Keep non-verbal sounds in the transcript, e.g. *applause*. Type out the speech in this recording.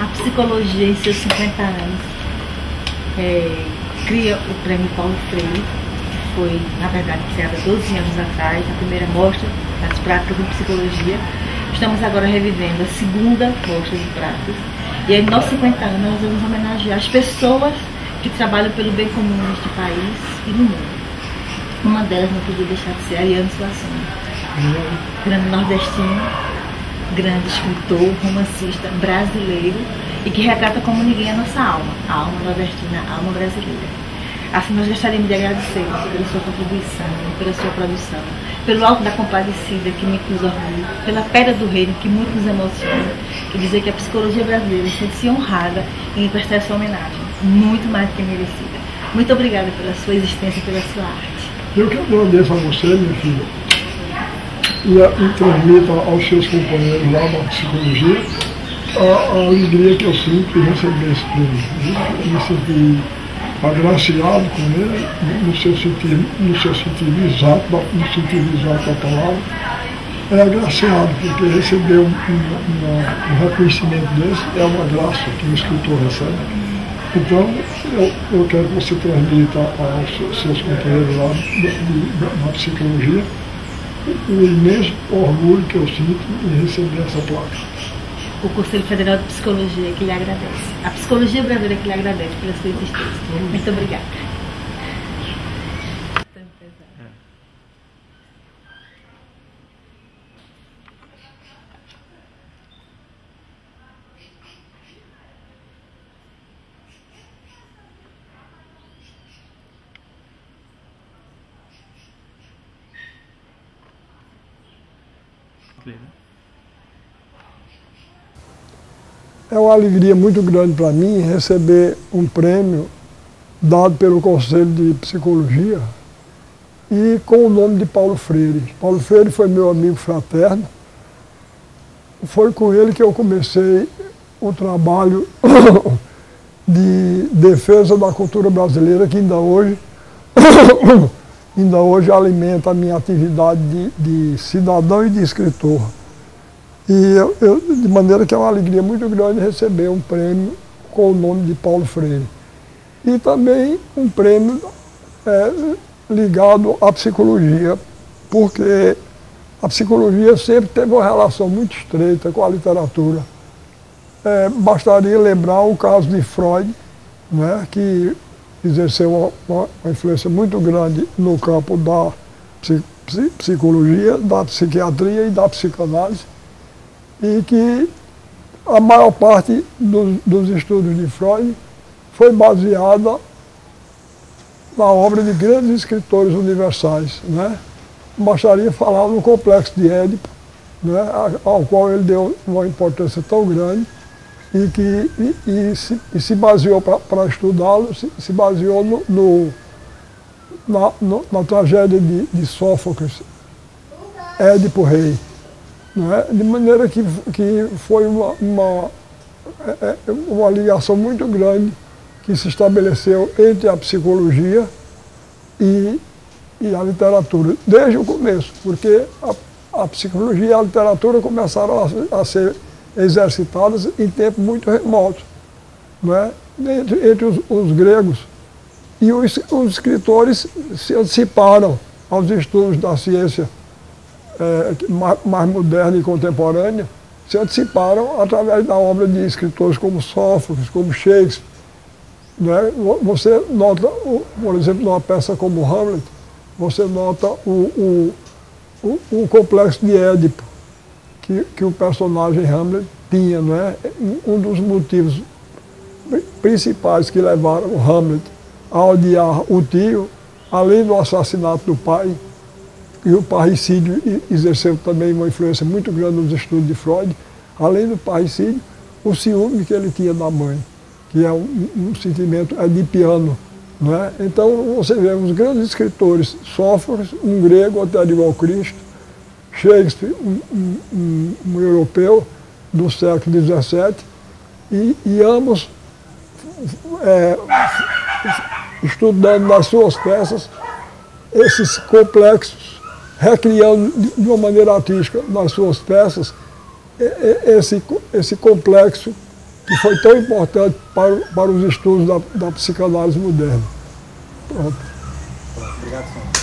a psicologia em seus 50 anos é, cria o prêmio Paulo Freire, que foi, na verdade, criado há 12 anos atrás, a primeira mostra das práticas de psicologia. Estamos agora revivendo a segunda mostra de práticas. E aí, nos nossos 50 anos, nós vamos homenagear as pessoas que trabalham pelo bem comum neste país e no mundo. Uma delas não podia deixar de ser a Ariane Suassuna, grande nordestino, grande escritor, romancista brasileiro e que retrata como ninguém a nossa alma, a alma nordestina, a alma brasileira. Assim, nós gostaríamos de agradecer pela sua contribuição, pela sua produção, pelo Alto da Compadecida, que muito nos orgulha, pela Pedra do Reino, que muito nos emociona, e dizer que a psicologia brasileira sente-se honrada em prestar essa homenagem, muito mais do que merecida. Muito obrigada pela sua existência e pela sua arte. Eu que agradeço a você, minha filha, e, e transmita aos seus companheiros lá da psicologia a, a alegria que eu sinto em receber esse prêmio. Me senti agraciado com ele, no seu sentido, no seu sentido exato, no sentido exato da palavra. É agraciado, porque receber um, um, um reconhecimento desse é uma graça que o escritor recebe. Então, eu, eu quero que você transmita aos seus companheiros lá na psicologia o imenso orgulho que eu sinto em receber essa placa o Conselho Federal de Psicologia que lhe agradece. A Psicologia Brasileira que lhe agradece pela sua existência. Muito obrigada. É uma alegria muito grande para mim receber um prêmio dado pelo Conselho de Psicologia e com o nome de Paulo Freire. Paulo Freire foi meu amigo fraterno. Foi com ele que eu comecei o trabalho *coughs* de defesa da cultura brasileira, que ainda hoje, *coughs* *coughs* ainda hoje alimenta a minha atividade de, de cidadão e de escritor. E eu, eu, de maneira que é uma alegria muito grande receber um prêmio com o nome de Paulo Freire. E também um prêmio é, ligado à psicologia, porque a psicologia sempre teve uma relação muito estreita com a literatura. É, bastaria lembrar o caso de Freud, né, que exerceu uma, uma, influência muito grande no campo da psicologia, da psiquiatria e da psicanálise e que a maior parte dos, dos estudos de Freud foi baseada na obra de grandes escritores universais. Né? Bastaria falar no complexo de Édipo, né? ao qual ele deu uma importância tão grande e que e, e se, e se, baseou para estudá-lo, se, se, baseou no, no, na, no, na, tragédia de, de Sófocles, Édipo Rei. É? De maneira que, que foi uma, uma, é, é, uma ligação muito grande que se estabeleceu entre a psicologia e, e a literatura, desde o começo, porque a, a psicologia e a literatura começaram a, a ser exercitadas em tempo muito remoto, não é? entre, entre os, os gregos. E os, os escritores se anteciparam aos estudos da ciência é, mais moderna e contemporânea se anteciparam através da obra de escritores como Sófocles, como Shakespeare. Né? Você nota, por exemplo, numa peça como Hamlet, você nota o, o, o, o complexo de Édipo que, que o personagem Hamlet tinha. Né? Um dos motivos principais que levaram o Hamlet a odiar o tio, além do assassinato do pai, e o parricídio exerceu também uma influência muito grande nos estudos de Freud. Além do parricídio, o ciúme que ele tinha da mãe, que é um, um sentimento edipiano. Não é? Então, você vê os grandes escritores, Sófocles, um grego anterior ao Cristo, Shakespeare, um, um, um europeu do século XVII, e, e ambos é, estudando nas suas peças esses complexos recriando de uma maneira artística nas suas peças esse, esse complexo que foi tão importante para, para os estudos da, da psicanálise moderna. Pronto. Obrigado, senhor.